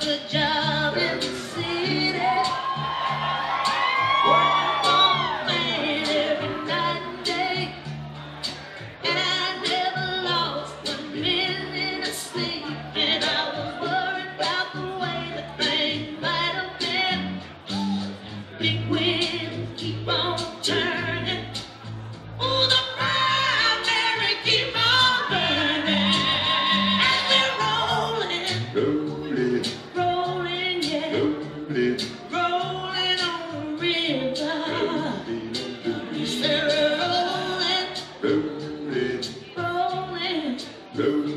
good job. Rolling on the river. He said, rolling, rolling, rolling.